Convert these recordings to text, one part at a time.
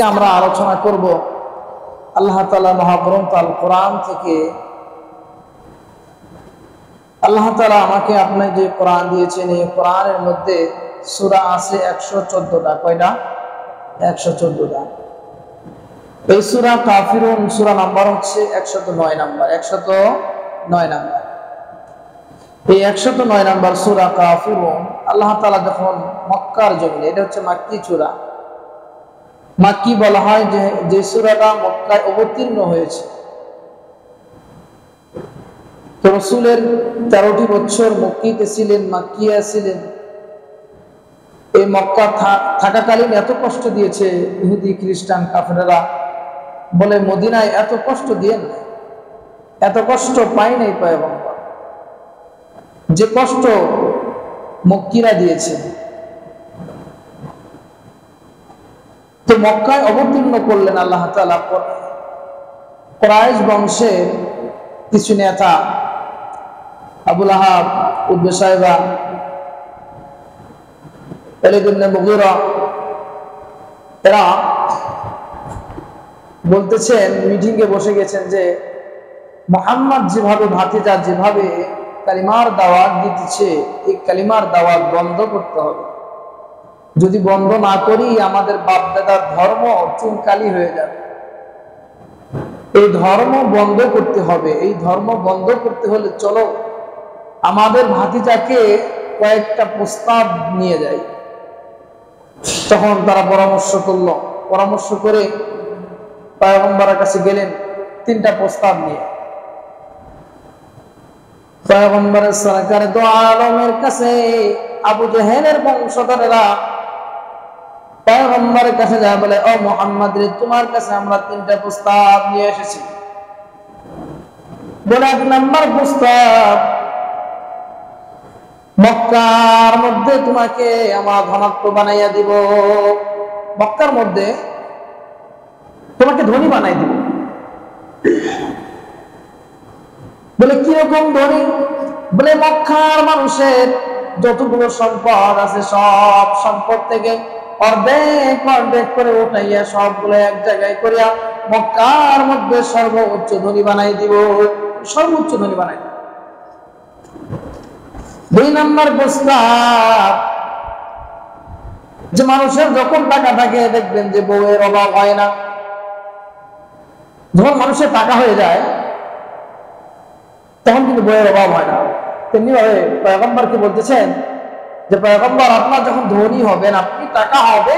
আজকে আমরা আলোচনা করব আল্লাহ তালা মহাগ্রন্থ আল কোরআন থেকে। আল্লাহ তালা আমাকে আপনি যে কোরআন দিয়েছেন, এই কোরআনের মধ্যে সুরা আছে একশো চোদ্দটা। কয়টা? একশো চোদ্দটা। এই সুরা কাফিরুন, সুরা নাম্বার হচ্ছে একশত নয় নাম্বার। একশত নয় নাম্বার। এই একশত নয় নাম্বার সুরা কাফিরুন, আল্লাহ তালা যখন মক্কার জমিনে, এটা হচ্ছে মাক্কি চূড়া মাক্কি বলা হয় যে যে সুরাটা মক্কায় অবতীর্ণ হয়েছে? রসুলের তেরোটি বছর মক্কিতে ছিলেন মাক্কিয়া ছিলেন। এই মক্কা থাকাকালীন এত কষ্ট দিয়েছে ইহুদি, খ্রিস্টান কাফেরা বলে মদিনায় এত কষ্ট দিয়েন এত কষ্ট পাই নাই পয়গম্বর। যে কষ্ট মক্কিরা দিয়েছে। তো মক্কায় অবতীর্ণ করলেন আল্লাহ তালা কোরআশ বংশের কিছু নেতা, আবুল আহাব উদ্বে সাহেবা এরা বলতেছেন মিটিংয়ে বসে গেছেন যে, মোহাম্মদ যেভাবে ভাতিজা, যেভাবে কালিমার দাওয়াত দিতেছে, এই কালিমার দাওয়াত বন্ধ করতে হবে। যদি বন্ধ না করি, আমাদের বাপদাদার ধর্ম চুনকালি হয়ে যাবে। এই ধর্ম বন্ধ করতে হবে। এই ধর্ম বন্ধ করতে হলে চলো, আমাদের ভাতিজাকে কয়েকটা প্রস্তাব নিয়ে যায় তখন তারা পরামর্শ করল। পরামর্শ করে পয়গম্বরের কাছে গেলেন তিনটা প্রস্তাব নিয়ে। পয়গম্বরের সরকার দো আলমের কাছে, আবু জেহেলের বংশধরেরা পয়গম্বরের কাছে যা বলে, ও মোহাম্মদ রে, তোমার কাছে আমরা তিনটা প্রস্তাব নিয়ে এসেছি। এক নম্বর প্রস্তাব, মক্কার মধ্যে তোমাকে আমার ধনাত্ম বানাইয়া দিব। মক্কার মধ্যে তোমাকে ধনী বানাই দিব। বলে, কীরকম ধনী? বলে, মক্কার মানুষের যতগুলো সম্পদ আছে, সব সম্পদ থেকে অর্ধেক অর্ধেক করে উঠাইয়া সবগুলো এক জায়গায় করিয়া মক্কার মধ্যে সর্বোচ্চ ধনী বানাই দিব। সর্বোচ্চ ধনী বানাই দিব। দুই নম্বর প্রস্তাব, যে মানুষের যখন টাকা থাকে, দেখবেন যে বউয়ের অভাব হয় না। যখন মানুষের টাকা হয়ে যায়, তখন কিন্তু বইয়ের অভাব হয় না। তেমনি ভাবে পয়গম্বর কি বলতেছেন যে পয়গম্বর, আপনার যখন ধনী হবেন, আপনি টাকা হবে,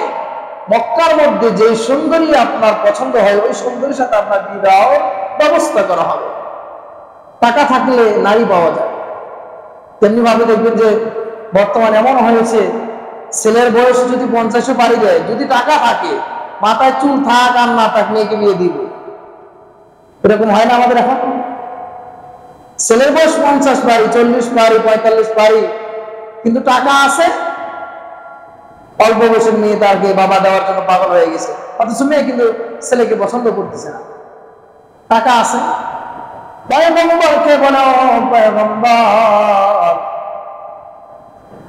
মক্কার মধ্যে যে সুন্দরী আপনার পছন্দ হয়, ওই সুন্দরীর সাথে আপনার বিবাহ ব্যবস্থা করা হবে। টাকা থাকলে নারী পাওয়া যায়। তেমনি ভাবে দেখবেন যে বর্তমানে এমন হয়েছে, ছেলের বয়স যদি পঞ্চাশে পারি দেয় যদি টাকা থাকে, মাথায় চুল থাক আর না থাক, মেয়েকে বিয়ে দিব। এরকম হয় না আমাদের এখন? ছেলের বয়স পঞ্চাশ পারি চল্লিশ পারি পঁয়তাল্লিশ পারি কিন্তু টাকা আছে। অল্প বয়সের মেয়ে তাকে বাবা দেওয়ার জন্য পাগল হয়ে গেছে। অথচ মেয়ে কিন্তু ছেলেকে পছন্দ করতেছে না। টাকা আছে।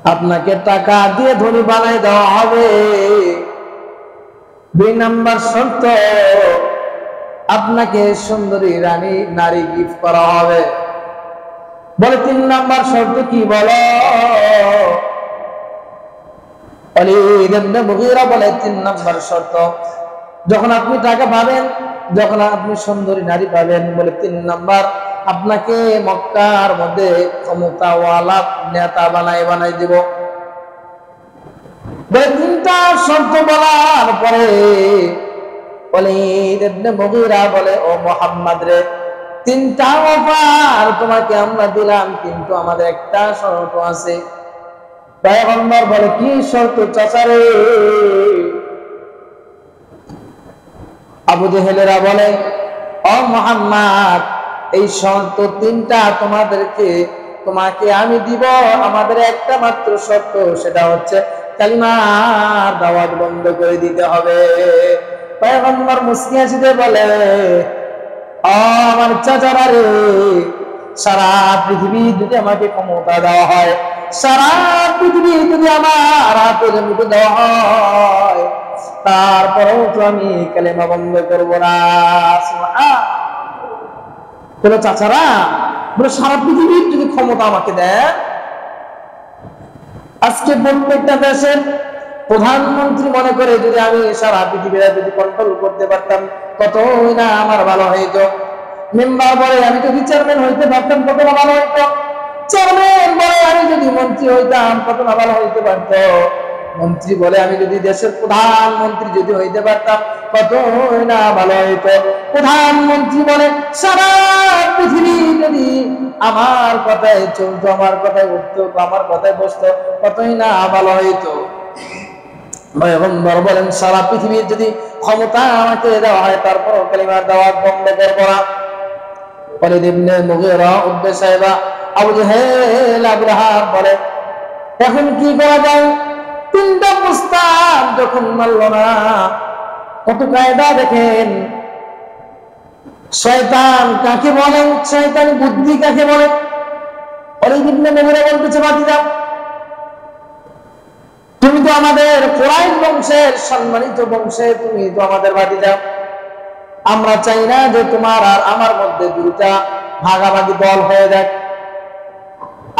আপনাকে টাকা দিয়ে ধনী বানাই দেওয়া হবে। দুই নাম্বার শর্ত, আপনাকে সুন্দরী রানী, নারী গিফট করা হবে। বলে তিন নাম্বার শর্ত কি বলো? বলে তিন নাম্বার শর্ত। যখন আপনি টাকা পাবেন, যখন আপনি সুন্দরী নারী পাবেন, বলে তিন নাম্বার। আপনাকে মক্কার মধ্যে ক্ষমতাওয়ালা নেতা বানাই বানাই দিব। তিনটা শর্ত বলার পরে বলে বলে, ও মোহাম্মদ রে তিনটা অফার তোমাকে আমরা দিলাম, কিন্তু আমাদের একটা শর্ত আছে। পয়গম্বর বলে, কি শর্ত চাচারে? আবু জেহেলেরা বলে, ও মোহাম্মদ, এই শর্ত তিনটা তোমাদেরকে, তোমাকে আমি দিব। আমাদের একটা মাত্র শর্ত, সেটা হচ্ছে কালিমার দাওয়াত বন্ধ করে দিতে হবে। পয়গম্বর মুসকিয়াসিদে বলে আমার চাচারা রে, সারা পৃথিবী যদি আমাকে ক্ষমতা দেওয়া হয়, সারা পৃথিবী যদি আমার হাতের দেওয়া হয়, তারপরেও তো আমি কালেমা বন্ধ করব না বলে, চাচারা, বলে, সারা পৃথিবীর যদি ক্ষমতা আমাকে দেয়, আজকে প্রত্যেকটা দেশের প্রধানমন্ত্রী মনে করে যদি আমি সারা পৃথিবীরা যদি কন্ট্রোল করতে পারতাম, কতই না আমার ভালো হইতো। মেম্বার বলে আমি যদি চেয়ারম্যান হইতে পারতাম কত না ভালো হইতো। চেয়ারম্যান বলে আমি যদি মন্ত্রী হইতাম কত না ভালো হইতে পারতো। মন্ত্রী বলে আমি যদি দেশের প্রধানমন্ত্রী যদি হইতে পারতাম কত না ভালো হইতো। প্রধানমন্ত্রী বলে, সারা পৃথিবী যদি আমার কথায় চলতো, আমার কথায় উঠতো, আমার কথায় বসতো, কতই না ভালো হইতো। বলেন, সারা পৃথিবীর যদি ক্ষমতা আমাকে দেওয়া হয় তারপর কালিমা দেওয়া বন্ধ করব না। ওয়ালিদ ইবনে মুগীরা উদ্বে বলে কি করা যায়? যখন না, কত কায়দা দেখেন? শয়তান কাকে বলে? শয়তান বুদ্ধি কাকে বলে? মুগীরা বলতেছে বাতি যাও তুমি তো আমাদের কোরআন বংশের সম্মানিত বংশে, তুমি তো আমাদের বাড়ি যাও আমরা চাই না যে তোমার আর আমার মধ্যে দুইটা ভাগাভাগি দল হয়ে যাক।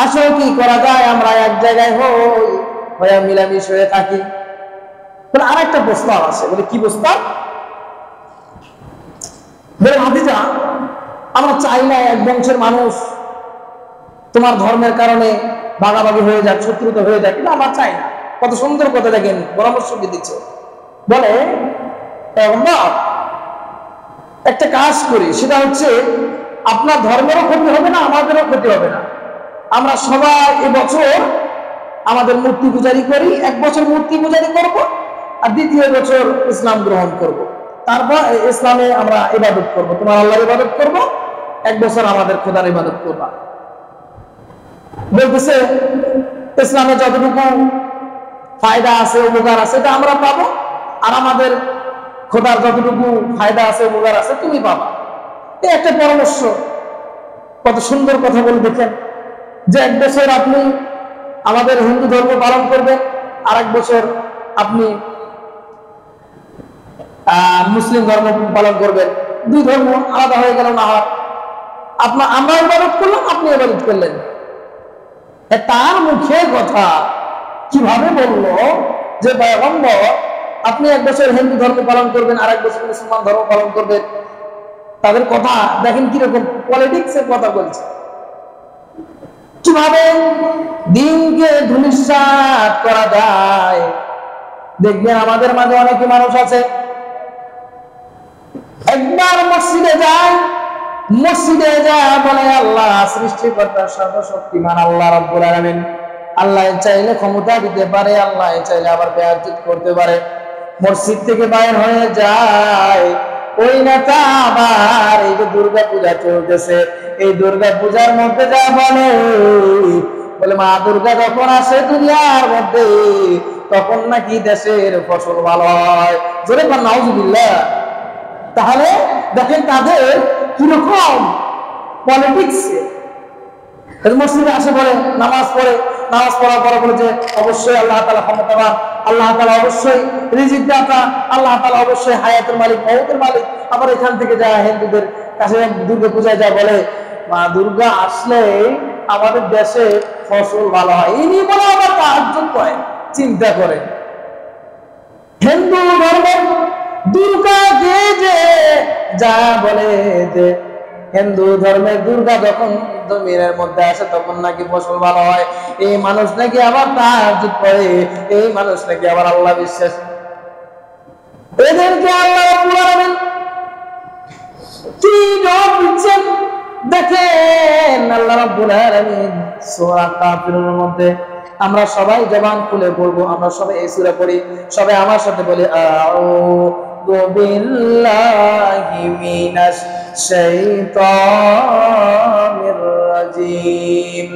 আসলে কি করা যায়? আমরা এক জায়গায় হই, হয়ে মিলামিশ হয়ে থাকি। বলে আর একটা প্রস্তাব আছে। বলে, কি প্রস্তাব বলে, ভাতিজা, আমরা চাই না এক বংশের মানুষ তোমার ধর্মের কারণে ভাগাভাগি হয়ে যাক, শত্রুতা হয়ে যাক, কিন্তু আমরা চাই না। কত সুন্দর কথা দেখেন, পরামর্শ কি দিচ্ছে। বলে একটা কাজ করি, সেটা হচ্ছে আপনার ধর্মেরও ক্ষতি হবে না, আমাদেরও ক্ষতি হবে না। আমরা সবাই এবছর আমাদের মূর্তি পূজারি করি, এক বছর মূর্তি পূজারি করব আর দ্বিতীয় বছর ইসলাম গ্রহণ করব। তারপর ইসলামে আমরা ইবাদত করব, তোমার আল্লাহর ইবাদত করব, এক বছর আমাদের খোদার ইবাদত করবা। বলতেছে, ইসলামে যতটুকু ফায়দা আছে, উপকার আছে, এটা আমরা পাবো। আর আমাদের খোদার যতটুকু ফায়দা আছে, উপকার আছে, তুমি পাবা। এই একটা পরামর্শ। কত সুন্দর কথা বলে দেখেন যে এক বছর আপনি আমাদের হিন্দু ধর্ম পালন করবেন আর এক বছর আপনি মুসলিম ধর্ম পালন করবেন। দুই ধর্ম আলাদা হয়ে গেল না হয়। আপনার আমরা ইবাদত করলাম, আপনি ইবাদত করলেন। এ তার মুখে কথা। কীভাবে বলল যে আপনি এক বছর হিন্দু ধর্ম পালন করবেন আর এক বছর মুসলমান ধর্ম পালন করবেন। তাদের কথা দেখেন কীরকম পলিটিক্স এর কথা বলছে। কীভাবে দিনকে ধুলিসাৎ করা যায়? দেখবেন আমাদের মাঝে অনেকে মানুষ আছে। একবার মসজিদে যায় মসজিদে যায় বলে আল্লাহ সৃষ্টি সৃষ্টিকর্তা সর্বশক্তিমান আল্লাহ রব্বুল আলামিন। আল্লাহ চাইলে ক্ষমতা দিতে পারে, আল্লাহ চাইলে আবার বেয়াজিত করতে পারে। মসজিদ থেকে বাইর হয়ে যায়, ওই নেতা আবার এই যে দুর্গা পূজা চলতেছে। এই দুর্গা পূজার মধ্যে যা বলে বলে, মা, দুর্গা যখন আসে দুনিয়ার মধ্যে, তখন নাকি দেশের ফসল ভালো হয়। জোরে পান নাউজুবিল্লাহ। তাহলে দেখেন তাদের কীরকম পলিটিক্স মসজিদে আসে পড়ে নামাজ পড়ে। নামাজ পড়ার পরে বলে যে, অবশ্যই আল্লাহ তালা ক্ষমতাবান। আল্লাহ তালা অবশ্যই রিজিক দাতা। আল্লাহ তালা অবশ্যই হায়াতের মালিক মৌতের মালিক। আবার এখান থেকে যায় হিন্দুদের কাছে দুর্গা পূজায় যায়, বলে, মা দুর্গা আসলে আমাদের দেশে ফসল ভালো হয়। এই নিয়ে বলে, আবার সাহায্য করে চিন্তা করে হিন্দু ধর্মের দুর্গা যে যে যা বলে যে হিন্দু ধর্মের দুর্গা যখন জমিনের মধ্যে আসে, তখন নাকি ফসল ভালো হয়। এই মানুষ নাকি আবার করে এই মানুষ নাকি আবার আল্লাহ বিশ্বাস এদেরকে আল্লাহ আল্লাহ মধ্যে আমরা সবাই জবান খুলে বলব, আমরা সবাই এই সূরা পড়ি, সবাই আমার সাথে বলি, আউযু বিল্লাহি الشيطان الرجيم.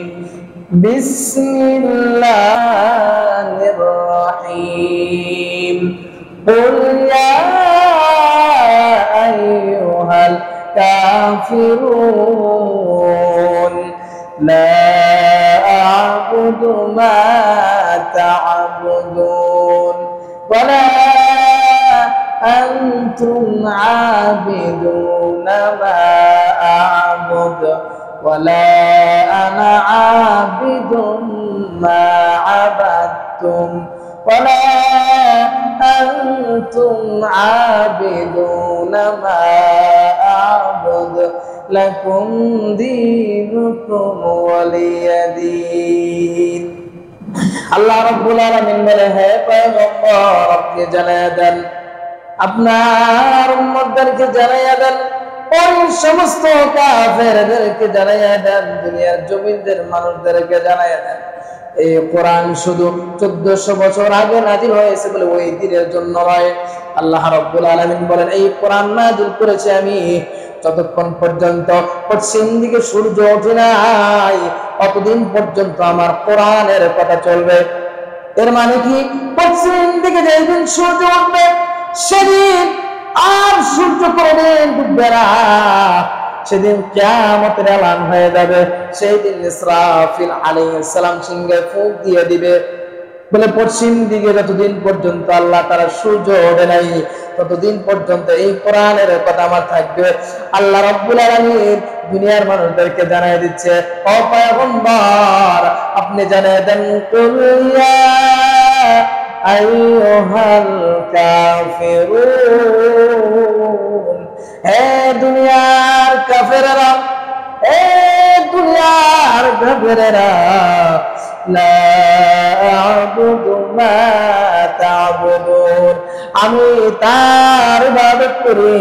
بسم الله الرحيم. قل يا أيها الكافرون لا أعبد ما تعبدون ولا أنتم عابدون. ما أعبد ولا أنا عابد ما عبدتم ولا أنتم عابدون ما أعبد لكم دينكم ولي دين আল্লাহ রাব্বুল আলামিন বলে হে পয়গম্বর আপনি জানায়া দেন আপনার উম্মতদেরকে জানায়া দেন ওই সমস্ত কাফেরদেরকে জানায়া দেন, দুনিয়ার জমিনদের মানুষদেরকে জানায়া দেন। এই কোরআন শুধু চোদ্দশো বছর আগে নাজিল হয়েছে বলে ওই দিনের জন্য নয়। আল্লাহ রব্বুল আলমিন বলেন, এই কোরআন নাজিল করেছে আমি যতক্ষণ পর্যন্ত পশ্চিম দিকে সূর্য ওঠে নাই অতদিন পর্যন্ত আমার কোরআনের কথা চলবে। এর মানে কি? পশ্চিম দিকে যেদিন সূর্য উঠবে, সেদিন আর সূর্য কোনদিন ডুববে না সেদিন কেয়ামতের এলান হয়ে যাবে। সেই দিন ইসরাফিল আলাইহিস সালাম সিংহে ফুঁক দিয়ে দিবে। বলে পশ্চিম দিকে যতদিন পর্যন্ত আল্লাহ তারা সূর্য ওঠে নাই, ততদিন পর্যন্ত এই কোরআনের কথা আমার থাকবে। আল্লাহ রব্বুল আলামিন দুনিয়ার মানুষদেরকে জানাই দিচ্ছে পয়গম্বর, আপনি জানাই দেন কুলিয়া আইয়ুহাল কাফিরুন। হে দুনিয়ার কাফেররা, হে দুনিয়ার কাফেররা, লা আ'বুদু মা তা'বুদুন। আমি তার ইবাদত করি,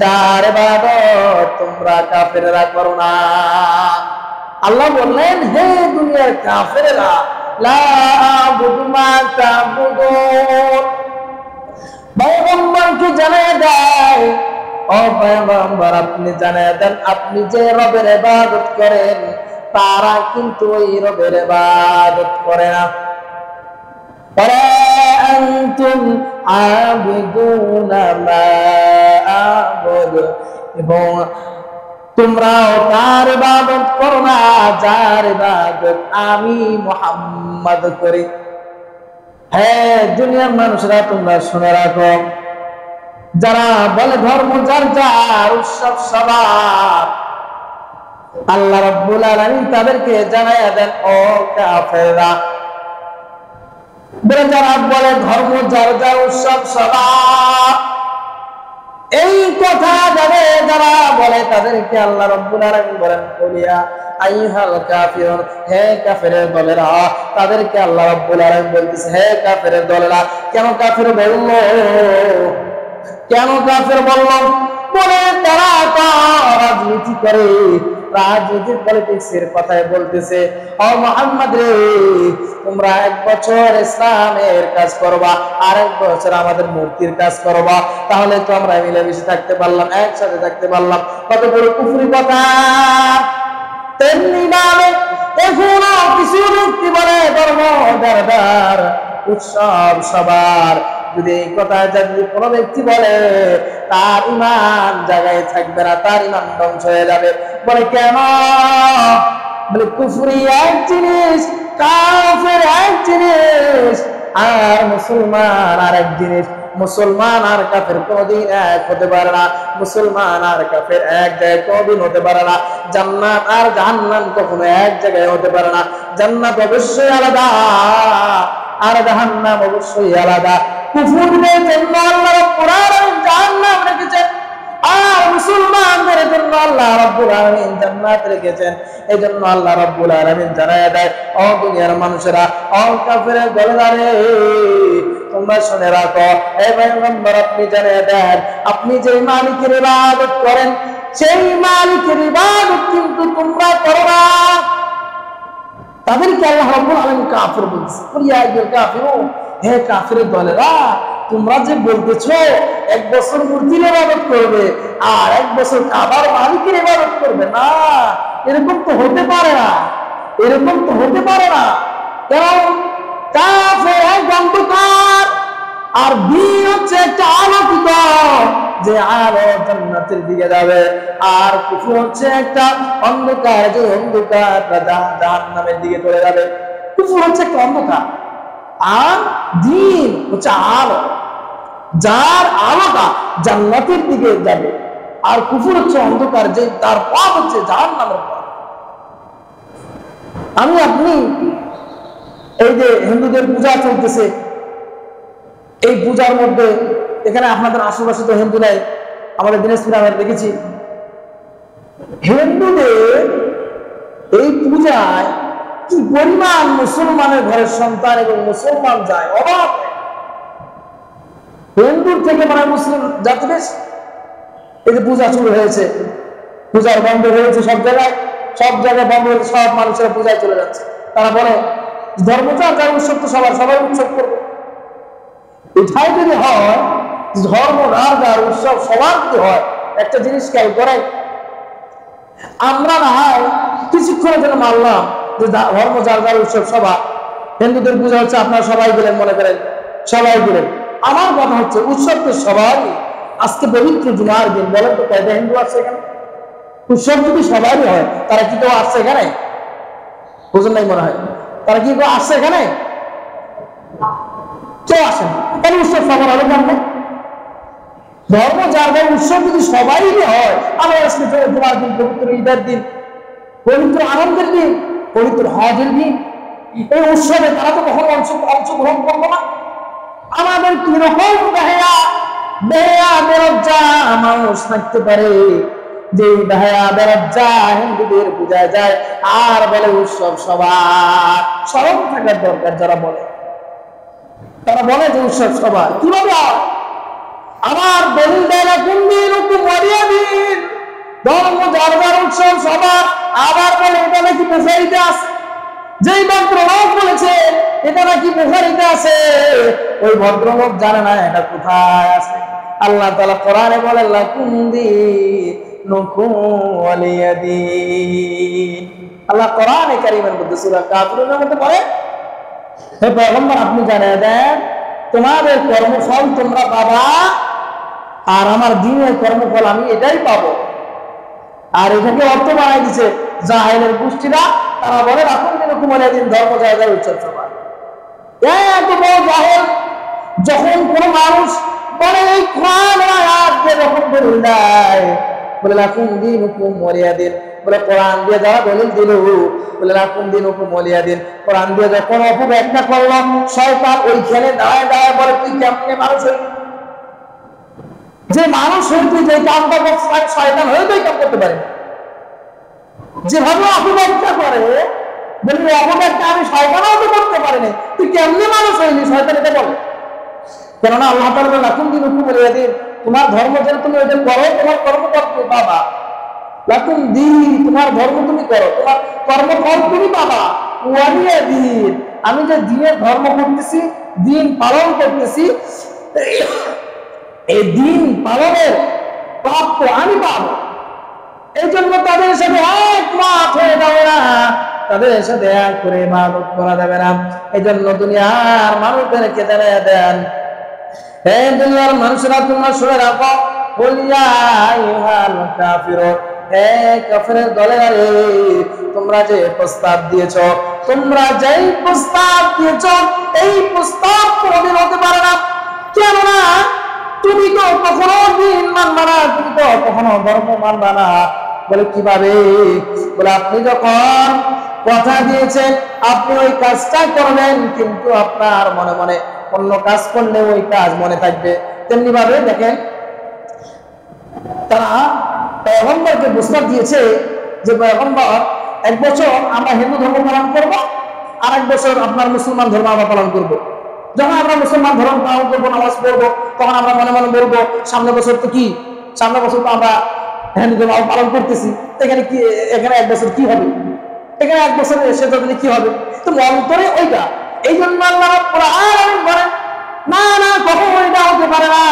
যার ইবাদত তোমরা কাফেররা করো না। আল্লাহ বললেন, হে দুনিয়ার কাফেররা লা আ'বুদু মা তা'বুদুন পয়গম্বরকে জানায় দেয় ও পয়গম্বর আপনি জানায় দেন আপনি যে রবের ইবাদত করেন তারা কিন্তু ওই রবের ইবাদত করে না ولا أنتم عابدون ما أعبد এবং তোমরাও তার ইবাদত করো না, যার ইবাদত আমি মোহাম্মদ করি। হ্যাঁ দুনিয়ার মানুষরা, তোমরা শুনে রাখো, যারা বলে ধর্ম যার যার উৎসব সবার, আল্লাহ রব্বুল আলামিন তাদেরকে জানাইয়া দেন, ও কাফেররা। বলে যারা বলে ধর্ম যার যার উৎসব সবার, এই কথা যারা তাদেরকে আল্লাহ রব্বুল আলামিন বলেন কলিয়া আল্লাহ রব্বুল আলামিন বলতেছে, হে কাফেরের দলেরা, কেন কাফের বলল? কেন কাফের বলল? বলে তারা রাজনীতি করে রাজনীতির পলিটিক্স এর কথাই বলতেছে, ও মোহাম্মদ রে, তোমরা এক বছর ইসলামের কাজ করবা আর এক বছর আমাদের মূর্তির কাজ করবা, তাহলে তো আমরা মিলেমিশে থাকতে পারলাম, একসাথে থাকতে পারলাম। কত বড় কুফুরি কথা। তেমনি এখনও কিছু ব্যক্তি বলে ধর্ম উৎসব, সবার যদি এই কথা যদি কোনো ব্যক্তি বলে, তার ইমান জায়গায় থাকবে না, তার ইমান ধ্বংস হয়ে যাবে। বলে কেন? বলে কুফরি এক জিনিস, কাফের এক জিনিস, আর মুসলমান আর এক জিনিস। মুসলমান আর কাফের কোনদিন এক হতে পারে না। মুসলমান আর কাফের এক জায়গায় কোনদিন হতে পারে না। জান্নাত আর জাহান্নাম কখনো এক জায়গায় হতে পারে না। জান্নাত অবশ্যই আলাদা, আর জাহান্নাম অবশ্যই আলাদা। কুফুরদের জন্য আল্লাহ রাব্বুল জাহান্নাম রেখেছেন। আর মুসলমানদের জন্য আল্লাহ রাব্বুল আলামিন জান্নাত রেখেছেন। এই জন্য আল্লাহ রাব্বুল আলামিন জানায় দেয়, ও দুনিয়ার মানুষেরা, ও কাফেরের দলেদারে তোমরা শুনে রাখো। এই পয়গম্বর, আপনি জানিয়ে দেন, আপনি যে মালিকের ইবাদত করেন, সেই মালিকের ইবাদত কিন্তু তোমরা করো না। তাদেরকে আল্লাহ রাব্বুল আলামিন কাফির বলছে আইয়ুল কাফিরুন। হে কাফিরের দলেরা তোমরা যে বলতেছো, এক বছর মূর্তির ইবাদত করবে, আর এক বছর কাবার মালিকের ইবাদত করবে, না, এরকম তো হতে পারে না, এরকম তো হতে পারে না। কারণ কাফের এক অন্ধকার, আর দিন হচ্ছে একটা আলোকিত, যে আলো জান্নাতের দিকে যাবে, আর কিছু হচ্ছে একটা অন্ধকার, যে অন্ধকার জাহান্নামের দিকে চলে যাবে। কুফর হচ্ছে একটা অন্ধকার। আর দিন হচ্ছে আলো। যার আলোটা জান্নাতের দিকে যাবে। আর কুকুর হচ্ছে অন্ধকার, যে তার পথ হচ্ছে যার নামের আমি, আপনি, এই যে হিন্দুদের পূজা চলতেছে, এই পূজার মধ্যে এখানে আপনাদের আশেপাশে তো হিন্দু নাই, আমাদের দিনাজপুরে আমরা দেখেছি। হিন্দুদের এই পূজায় কি পরিমাণ মুসলমানের ঘরের সন্তান এবং মুসলমান যায়? অভাব হিন্দুর থেকে মানে মুসলিম জাতি বেশ? এই যে পূজা শুরু হয়েছে। পূজার বন্ধ হয়েছে সব জায়গায়। সব জায়গায় বন্ধ হয়েছে সব মানুষেরা পূজায় চলে যাচ্ছে। তারা বলে ধর্মচার যার উৎসব তো সবার, সবাই উৎসব করবে। এটাই যদি হয়, ধর্ম আর যার উৎসব সবার যদি হয়, একটা জিনিস খেয়াল করে আমরা না হয় কিছুক্ষণের জন্য মানলাম ধর্ম যার যার উৎসব সভা হিন্দুদের পূজা হচ্ছে আপনারা সবাই গেলেন মনে করেন, সবাই গেলেন আমার কথা হচ্ছে, উৎসব তো সবাই। আজকে পবিত্র জুমার দিন, বলেন তো কয়টা হিন্দু আছে এখানে? উৎসব যদি সবারই হয়, তারা কি কেউ আসছে এখানে? বুঝুন নাই মনে হয়। তারা কি কেউ আসছে এখানে? কেউ আসেন। তাহলে উৎসব সবার হলো কেমন? ধর্ম যার যার উৎসব যদি সবাই হয় আমার আজকে জুমার দিন, পবিত্র ঈদের দিন, পবিত্র আনন্দের দিন পবিত্র হজের দিন এই উৎসবে তারা তো কখনো অংশ অংশগ্রহণ করব না। আমাদের কীরকম বেহায়া। বেহায়া বেরজ্জা মানুষ থাকতে পারে। যে বেহায়া বেরজ্জা হিন্দুদের পূজায় যায়। আর বলে উৎসব সবার। স্মরণ থাকার দরকার যারা বলে। তারা বলে যে উৎসব সবার। কীভাবে আমার দলিল দেয় না কোন দিন ধর্ম যার উৎসব সবার আবার বলে, এটা নাকি বুঝাইতে আছে? যেই ভদ্রলোক বলেছে, এটা নাকি বুখারিতে আছে? ওই ভদ্রলোক জানে না এটা কোথায় আছে। আল্লাহ তালা কোরআনে বলে লাকুন্দি আল্লাহ কোরআনে কারিমের মধ্যে সূরা কাফিরুনের মধ্যে বলে, হে পয়গম্বর, আপনি জানিয়ে দেন, তোমাদের কর্মফল তোমরা পাবা, আর আমার দিনের কর্মফল আমি এটাই পাবো। আর এটাকে অর্থ বানাই দিছে জাহেলের গোষ্ঠীরা। তারা বলে, রাখুন দিন কুমারের দিন ধর্ম জায়গায় উচ্চার এত বড় জাহেল, যখন কোন মানুষ বলে, এই কোরআন বলে, রাখুন, দিন হুকুম মরিয়া দিন। বলে, কোরআন দিয়ে যারা দলিল দিল। বলে, রাখুন, দিন হুকুম মরিয়া দিন। কোরআন দিয়ে যখন অপব্যাখ্যা করলাম শয়তান ওইখানে দাঁড়ায় দাঁড়ায় বলে, তুই কেমনে মানুষ যে মানুষ হইতে যে কামটা শয়তান হয়ে কাম করতে পারে। যেভাবে অপব্যাখ্যা করে, বলবি, অপব্যাখ্যা আমি করতে পারিনি। তুই কেমনি মানুষ হইলি শয়তান এটা বলে। কেননা আল্লাহ লাকুম বলে তোমার ধর্ম যেন তুমি ওইটা করো, তোমার কর্ম করতে বাবা লাকুম দিন, তোমার ধর্ম তুমি করো, তোমার কর্ম কর্মফল তুমি পাবা। ওয়ালিয়া দিন আমি যে দিনের ধর্ম করতেছি, দিন পালন করতেছি এই দিন পালনের প্রাপ্য আমি পাবো। এই জন্য তাদের সাথে একমত হয়ে যাবে না। তাদের সাথে এক করে ইবাদত করা যাবে না। এই জন্য দুনিয়ার মানুষদেরকে জানিয়ে দেন। হে দুনিয়ার মানুষরা, তোমরা শুনে রাখো। তোমরা যে প্রস্তাব দিয়েছ, তোমরা যেই প্রস্তাব দিয়েছ, এই প্রস্তাব হতে পারে না। কেননা তুমি তো কখনো দিন মানবা না, তুমি তো কখনো ধর্ম মানবা না। বলে, কীভাবে? বলে, আপনি যখন কথা দিয়েছেন, আপনি ওই কাজটা করবেন, কিন্তু আপনার মনে মনে অন্য কাজ করলে ওই কাজ মনে থাকবে। তেমনি ভাবে দেখেন, তারা পয়গম্বরকে প্রস্তাব দিয়েছে যে, পয়গম্বর, এক বছর আমরা হিন্দু ধর্ম পালন করব আর এক বছর আপনার মুসলমান ধর্ম আমরা পালন করব। যখন আমরা মুসলমান ধর্ম পালন করব, নামাজ পড়ব, তখন আমরা মনে মনে বলব, সামনে বছর তো কি? সামনে বছর তো আমরা হিন্দু ধর্ম পালন করতেছি। এখানে কি, এখানে এক বছর কি হবে? এখানে এক বছর এসে দিলে কি হবে? তো অন্তরে ওইটা। এই জন্য আল্লাহ বলেন, না না, কখন ওইটা হতে পারে না।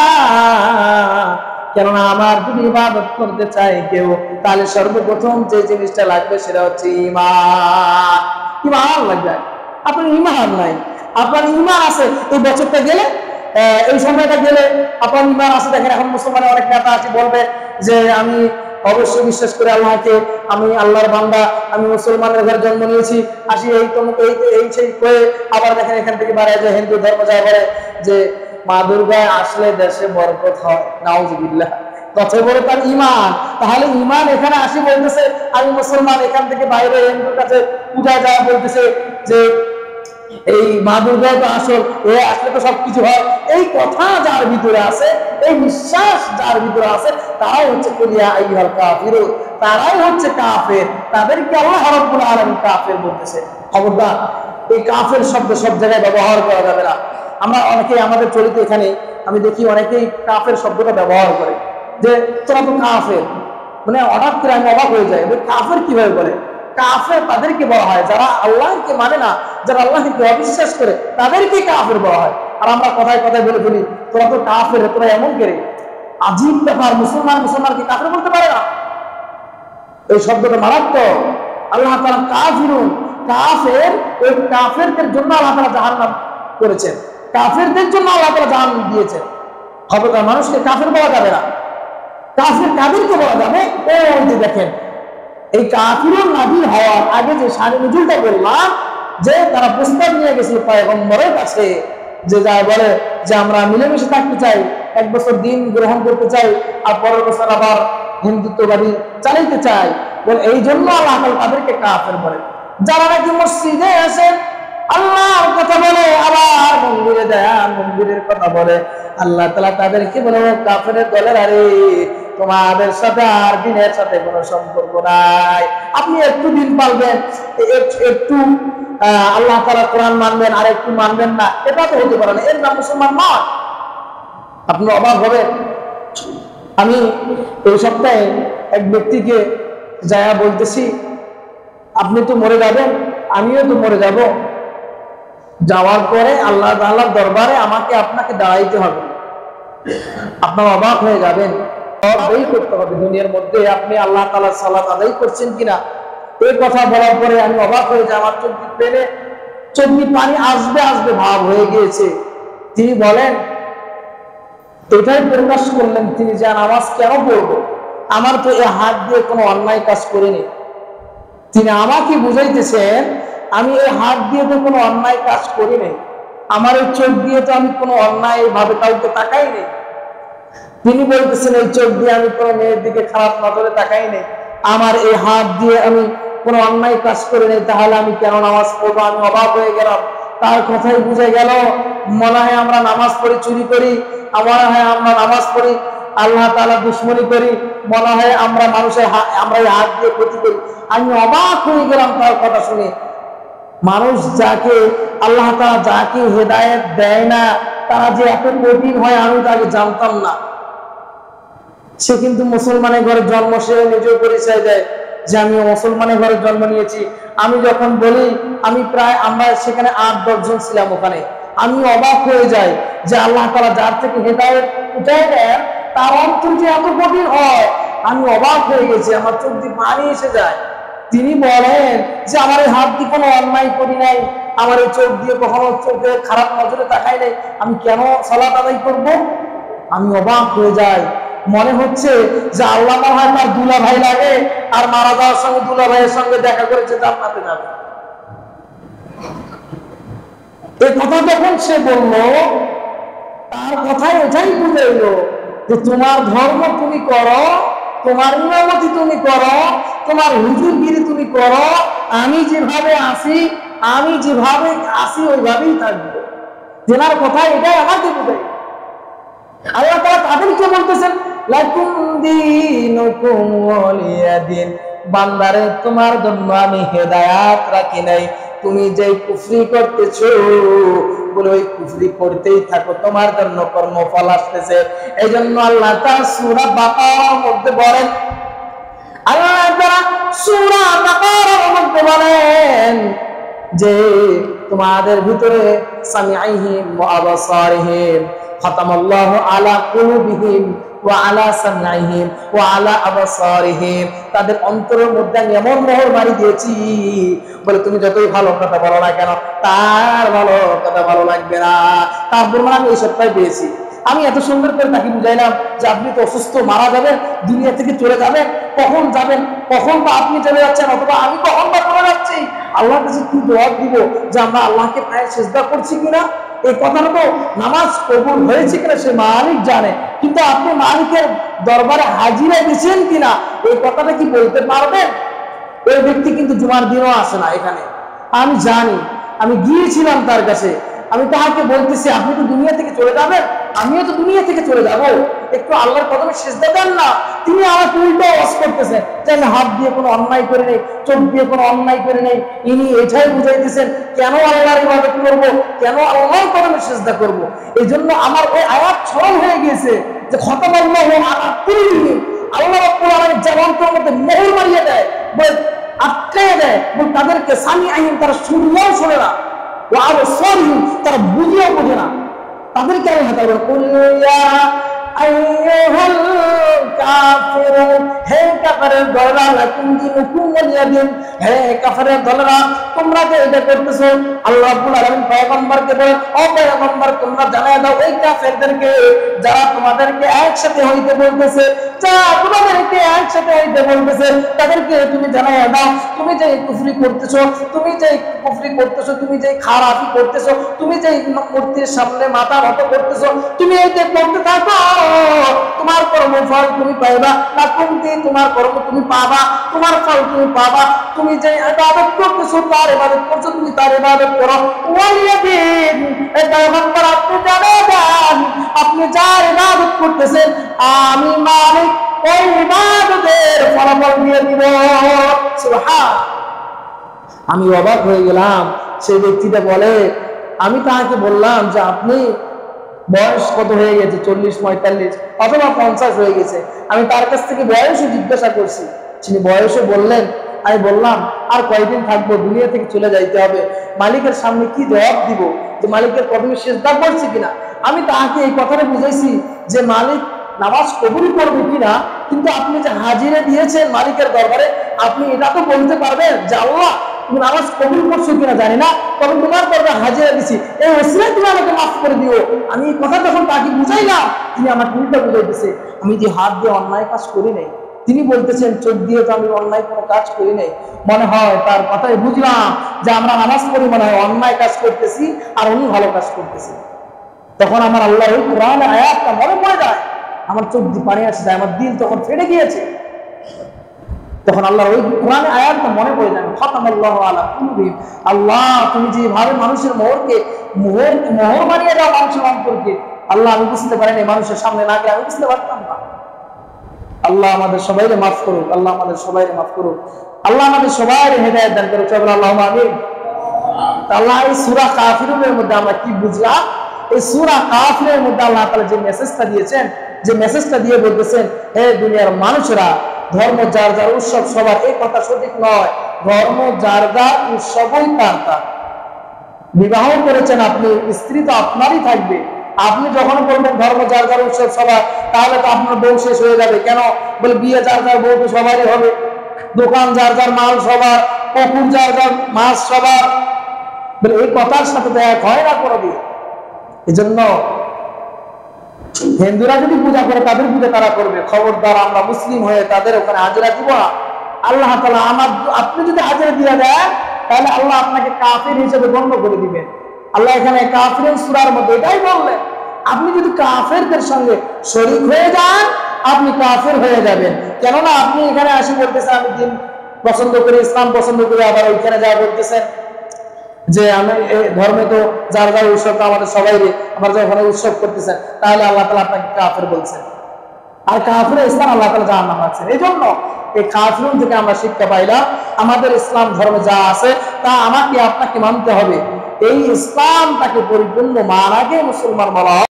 কেননা আমার যদি ইবাদত করতে চাই কেউ, তাহলে সর্বপ্রথম যে জিনিসটা লাগবে সেটা হচ্ছে ইমান ইমান লাগবে। আপনার ইমান নাই। আপনার ইমান আছে এই বছরটা গেলে এই সময়টা গেলে আপনার ইমান আছে। দেখেন, এখন মুসলমানের অনেক নেতা আছে, বলবে যে আমি অবশ্যই বিশ্বাস করে আল্লাহকে, আমি আল্লাহর বান্দা, আমি মুসলমানের ঘরে জন্ম নিয়েছি, আসি এই এই এই সেই কয়ে আবার দেখেন এখান থেকে বাড়ায় যে হিন্দু ধর্ম যায়, বলে যে, মা দুর্গায় আসলে দেশে বরকত হয়। নাউজুবিল্লাহ। কত বড় তার ইমান। তাহলে ইমান এখানে আসি বলতেছে, আমি মুসলমান এখান থেকে বাইরে হিন্দুর কাছে পূজা যাওয়া বলতেছে যে এই মা দুর্গা তো আসল, এ আসলে তো সবকিছু হয়। এই কথা যার ভিতরে আছে, এই বিশ্বাস যার ভিতরে আছে, তারাই হচ্ছে কলিয়া তারাই হচ্ছে কাফের। তাদেরকে আল্লাহ রাব্বুল আলামিন কাফের বলতেছে। খবরদার, এই কাফের শব্দ সব জায়গায় ব্যবহার করা যাবে না। আমরা অনেকেই আমাদের চরিত্র এখানে, আমি দেখি অনেকেই কাফের শব্দটা ব্যবহার করে। যে তোরা তো কাফের। মানে হঠাৎ করে আমি অবাক হয়ে যায় কাফের কীভাবে বলে? কাফের তাদেরকে বলা হয়। যারা আল্লাহকে মানে না, যারা আল্লাহকে অবিশ্বাস করে তাদেরকে কাফের বলা হয়। আর আমরা কথায় কথায় বলে ফেলি, তোরা তো কাফের, তোরা এমন করে আজীব ব্যাপার, মুসলমান মুসলমানকে কাফের বলতে পারে না। এই শব্দটা মারাত্মক। আল্লাহ তারা কাফিরুন কাফের, ওই কাফেরদের জন্য আল্লাহ তারা জাহান্নাম করেছেন। কাফেরদের জন্য আল্লাহ তারা জাহান্নাম দিয়েছেন। খবরদার মানুষকে কাফের বলা যাবে না। কাফের কাদেরকে বলা যাবে? ও যে দেখেন এই কাফিরুন নাবিল হওয়ার আগে যে সারি নজুলটা বললাম যে তারা প্রস্তাব নিয়ে গেছিল পয়গম্বরের কাছে, যে যা বলে যে আমরা মিলেমিশে থাকতে চাই, এক বছর দিন গ্রহণ করতে চাই, আর পরের বছর আবার হিন্দুত্ববাদী চালাইতে চাই। বলে, এই জন্য আল্লাহ তাদেরকে কাফের বলে। যারা নাকি মসজিদে আসেন আল্লাহর কথা বলে, আবার মন্দিরে দেয় মন্দিরের কথা বলে, আল্লাহ তালা তাদেরকে বলে কাফের দলের আরে তোমাদের সাথে আর দিনের সাথে কোনো সম্পর্ক নাই। আপনি একটু দিন পালবেন, একটু আল্লাহ তালা কোরআন মানবেন, আর একটু মানবেন না, এটা তো হতে পারে না। এর নাম মুসলমান নয়। আপনি অবাক হবেন। আমি এই সপ্তাহে এক ব্যক্তিকে যায়া বলতেছি, আপনি তো মরে যাবেন, আমিও তো মরে যাব। যাওয়ার পরে আল্লাহ তাআলার দরবারে আমাকে আপনাকে দাঁড়াইতে হবে। আপনার অবাক হয়ে যাবেন। আদায় করতে হবে দুনিয়ার মধ্যে। আপনি আল্লাহ তাআলা সালাত আদায় করছেন কিনা? এই কথা বলার পরে আমি অবাক হয়ে যাই, আমার চোখ পেলে চোখে পানি আসবে আসবে ভাব হয়ে গিয়েছে। তিনি বলেন, এটাই প্রকাশ করলেন তিনি যে নামাজ কেন পড়ব? আমার তো এ হাত দিয়ে কোনো অন্যায় কাজ করিনি। তিনি আমাকে বুঝাইতেছেন, আমি এই হাত দিয়ে তো কোনো অন্যায় কাজ করি নাই। আমার এই চোখ দিয়ে তো আমি কোনো অন্যায় ভাবে কাউকে তাকাই নেই। তিনি বলতেছেন, এই চোখ দিয়ে আমি কোনো মেয়ের দিকে খারাপ নজরে তাকাই নেই। আমার এই হাত দিয়ে আমি কোনো অন্যায় কাজ করে নেই, তাহলে আমি কেন নামাজ পড়ব? আমি অবাক হয়ে গেলাম। তার কথাই বুঝে গেল, মনে হয় আমরা নামাজ পড়ি, চুরি করি, মনে হয় আমরা নামাজ পড়ি, আল্লাহ তালা দুশ্মনী করি, মনে হয় আমরা মানুষের আমরা এই হাত দিয়ে ক্ষতি করি। আমি অবাক হয়ে গেলাম তার কথা শুনে। মানুষ যাকে, আল্লাহ তারা যাকে হেদায়েত দেয় না, তারা যে এত কঠিন হয় আমি তাকে জানতাম না। সে কিন্তু মুসলমানের ঘরে জন্ম, সে নিজেও পরিচয় দেয় যে আমি মুসলমানের ঘরে জন্ম নিয়েছি। আমি যখন বলি, আমি প্রায় আমরা সেখানে আট দশজন ছিলাম ওখানে। আমি অবাক হয়ে যাই যে আল্লাহ তালা যার থেকে হেদায়ত উঠাই দেন, তার অন্তর যে এত কঠিন হয়। আমি অবাক হয়ে গেছি, আমার চোখ দিয়ে পানি এসে যায়। তিনি বলেন যে আমার এই হাত দিয়ে কোনো অন্যায় করি নাই, আমার এই চোখ দিয়ে কখনো চোখে খারাপ নজরে তাকাই নাই। আমি কেন সালাত আদায় করব? আমি অবাক হয়ে যাই মনে হচ্ছে যে আল্লাহ হয় তার দুলা ভাই লাগে, আর মারা যাওয়ার সঙ্গে দুলা ভাইয়ের সঙ্গে দেখা করেছে জান্নাতে যাবে এই কথা যখন সে বলল, তার কথাই এটাই বুঝাইল যে তোমার ধর্ম তুমি করো, তোমার নিয়মতি তুমি করো, তোমার হুজুরগিরি তুমি করো, আমি যেভাবে আসি, আমি যেভাবে আসি, ওইভাবেই থাকব। জেনার কথা এটাই আমাকে বুঝাই আল্লাহ তাআলা তাদেরকে বলতেছেন বান্দারে, তোমার জন্য আমি হেদায়াত রাখি নাই। তুমি যে কুফরি করতেছো তার তারা তোমাদের ভিতরে তাদের অন্তরের মধ্যে আমি এমন মোহর মারি দিয়েছি, বলে তুমি যতই ভালো কথা বলো না কেন, তার ভালো কথা ভালো লাগবে না। আমি এই সপ্তাহে পেয়েছি। আমি এত সুন্দর করে তাকে বুঝাইলাম যে আপনি তো অসুস্থ, মারা যাবেন, দুনিয়া থেকে চলে যাবেন, কখন যাবেন, কখন বা আপনি চলে যাচ্ছেন অথবা আমি কখন বা চলে যাচ্ছি? আল্লাহর কাছে কি দোয়া দিব যে আমরা আল্লাহকে পায়ে চেষ্টা করছি কিনা? এই কথাটা নামাজ কবুল হয়েছে কিনা সে মালিক জানে। কিন্তু আপনি মালিকের দরবারে হাজিরা দিচ্ছেন কিনা, এই কথাটা কি বলতে পারবেন? ওই ব্যক্তি কিন্তু জুমার দিনও আসে না এখানে। আমি জানি, আমি গিয়েছিলাম তার কাছে। আমি তাহাকে বলতেছি, আপনি তো দুনিয়া থেকে চলে যাবেন, আমিও তো দুনিয়া থেকে চলে যাব। একটু আল্লাহর কদমে সেজদা দেন না। তিনি আমাকে উল্টো অস করতেছেন যে আমি হাত দিয়ে কোনো অন্যায় করে নেই, চোখ দিয়ে কোনো অন্যায় করে নেই। ইনি এটাই বুঝাইতেছেন, কেন আল্লাহর ইবাদত করব? কেন আল্লাহর কদমে সেজদা করব? এই জন্য আমার ওই আয়াত স্মরণ হয়ে গিয়েছে যে খতম আল্লাহ আলা কুল্লি আল্লাহ রাব্বুল আলামিন মধ্যে মোহর মারিয়ে দেয়, বলে আটকায় দেয় তাদেরকে সানি আইন তারা শুনলেও শোনে না। তারা বুঝেও বোঝে না। তাদেরকে আমি হাতে বলে কুল্লিয়া আইয়ুহাল কাফিরুন। হে কাফেরের দলরা লাকুম দিনুকুম হে কাফেরের দলরা, তোমরা যে এটা করতেছো, আল্লাহ রাব্বুল আলামিন পয়গম্বরকে বলেন, ও পয়গম্বর, তোমরা দাও ওই কাফেরদেরকে, যারা তোমাদেরকে একসাথে হইতে বলতেছে, যারা তোমাদেরকে একসাথে হইতে বলতেছে, তাদেরকে তুমি জানায় দাও। তুমি যে কুফরি করতেছো, তুমি যে কুফরি করতেছো, তুমি যে খারাপি করতেছো, তুমি যে মূর্তির সামনে মাথা নত করতেছো, তুমি এইটা করতে থাকো তোমার কর্মফল তুমি পাইবা, না তুমি তোমার কর্ম তুমি পাবা, তোমার ফল তুমি পাবা। তুমি যে ইবাদত করতেছো, তার ইবাদত করছ, তুমি তার ইবাদত করো। ওয়ালিয়াদিন এই পয়গম্বর আপনি জানেন আপনি যার ইবাদত করতেছেন, আমি মালিক ওই ইবাদতের ফলাফল দিয়ে দিব। সুবহান। আমি অবাক হয়ে গেলাম, সেই ব্যক্তিটা বলে, আমি তাহাকে বললাম যে, আপনি বয়স কত হয়ে গেছে? চল্লিশ, পঁয়তাল্লিশ, অথবা পঞ্চাশ হয়ে গেছে। আমি তার কাছ থেকে বয়সও জিজ্ঞাসা করছি। তিনি বয়সে বললেন আমি বললাম, আর কয়দিন থাকব? দুনিয়া থেকে চলে যাইতে হবে। মালিকের সামনে কি জবাব দিব? যে মালিকের কদমে শেষদা করছে কিনা? আমি তাহাকে এই কথাটা বুঝাইছি যে মালিক নামাজ কবুল করবে কিনা, কিন্তু আপনি যে হাজিরে দিয়েছেন মালিকের দরবারে, আপনি এটা তো বলতে পারবেন যে আল্লাহ নামাজ কবুল করছ কিনা জানি না, তবে তোমার দরবারে হাজিরা দিছি। এই ওসিলায় তুমি আমাকে মাফ করে দিও। আমি এই কথা যখন তাকে বুঝাইলাম, তিনি আমার উল্টা বুঝাইতেছে আমি যে হাত দিয়ে অন্যায় কাজ করি নাই, তিনি বলতেছেন, চোখ দিয়ে তো আমি অন্যায় কোনো কাজ করি নাই। মনে হয় তার কথাই বুঝলাম যে আমরা নামাজ পড়ি মনে হয় অন্যায় কাজ করতেছি আর উনি ভালো কাজ করতেছি তখন আমার আল্লাহ ওই কোরআন আয়াতটা মনে পড়ে যায়। আমার চোখ দিয়ে পানি আসে যায়, আমার দিল তখন ফেটে গিয়েছে। তখন আল্লাহ ওই কোরআনে আয়াতটা মনে পড়ে যায়। খতম আল্লাহ আলা কুলুবিহিম। আল্লাহ, তুমি যেভাবে মানুষের মোহরকে, মোহর মোহর বানিয়ে দাও মানুষের অন্তরকে, আল্লাহ, আমি বুঝতে পারিনি মানুষের সামনে না গেলে আমি বুঝতে পারতাম না। আল্লাহ আমাদের সবাইকে মাফ করুক, আল্লাহ আমাদের সবাইকে মাফ করুক। আল্লাহ আমাদের সবাই হেদায়ত দান করুক চল আল্লাহ আমিন। আল্লাহ, এই সূরা কাফিরুনের মধ্যে আমরা কি বুঝলাম? এই সূরা কাফিরের মধ্যে আল্লাহ তাআলা যে মেসেজটা দিয়েছেন, যে মেসেজটা দিয়ে বলতেছেন, হে দুনিয়ার মানুষরা ধর্ম, যার যার উৎসব সবার এই কথা সঠিক নয়। ধর্ম, যার যার উৎসবই তার তার। বিবাহ করেছেন আপনি, স্ত্রী তো আপনারই থাকবে। আপনি যখন বলবেন ধর্ম, যার যার উৎসব সবার, তাহলে তো আপনার বউ শেষ হয়ে যাবে। কেন? বলে বিয়ে যার যার বউ তো সবারই হবে। দোকান যার যার, মাল সবার, পুকুর যার যার, মাছ সবার। এই কথার সাথে এক হয় না কোনোদিন। এই জন্য হিন্দুরা যদি পূজা করে, তাদের পূজা তারা করবে। খবরদার আমরা মুসলিম হয়ে তাদের ওখানে হাজিরা দিব। না আল্লাহ তালা আমার আপনি যদি হাজিরা দিয়ে দেন, তাহলে আল্লাহ আপনাকে কাফির হিসেবে গণ্য করে দিবেন। আল্লাহ এখানে কাফির সুরার মধ্যে এটাই বললেন, আপনি যদি কাফেরদের সঙ্গে শরিক হয়ে যান, আপনি কাফের হয়ে যাবেন। কেননা আপনি এখানে আসি বলতেছেন, আমি দিন পছন্দ করি, ইসলাম পছন্দ করি, আবার ওইখানে যা বলতেছেন। যে আমি এই ধর্মে তো যার যার উৎসব আমাদের সবাই আমার যখন উৎসব করতেছেন, তাহলে আল্লাহ তালা আপনাকে কাফের বলছেন আর কাফের ইসলাম আল্লাহ তালা জাহান নাম আছেন এই জন্য এই কাফিরুন থেকে আমরা শিক্ষা পাইলাম, আমাদের ইসলাম ধর্মে যা আছে, তা আমাকে আপনাকে মানতে হবে। এই ইসলামটাকে পরিপূর্ণ মানাকে মুসলমান বলা